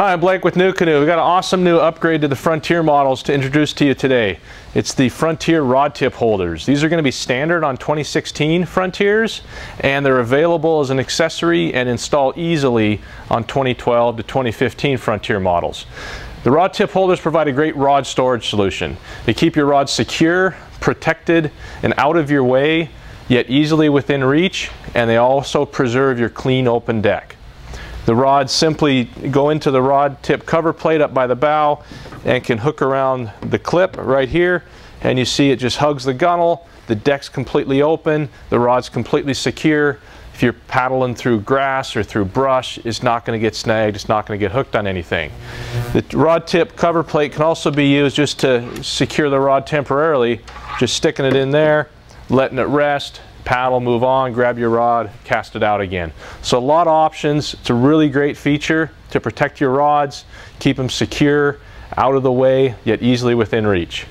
Hi, I'm Blake with NuCanoe. We've got an awesome new upgrade to the Frontier models to introduce to you today. It's the Frontier rod tip holders. These are going to be standard on 2016 Frontiers and they're available as an accessory and install easily on 2012 to 2015 Frontier models. The rod tip holders provide a great rod storage solution. They keep your rods secure, protected, and out of your way, yet easily within reach, and they also preserve your clean open deck. The rods simply go into the rod tip cover plate up by the bow and can hook around the clip right here and you see it just hugs the gunnel. The deck's completely open, the rod's completely secure. If you're paddling through grass or through brush, it's not going to get snagged, it's not going to get hooked on anything. The rod tip cover plate can also be used just to secure the rod temporarily, just sticking it in there, letting it rest, paddle, move on, grab your rod, cast it out again. So a lot of options. It's a really great feature to protect your rods, keep them secure, out of the way, yet easily within reach.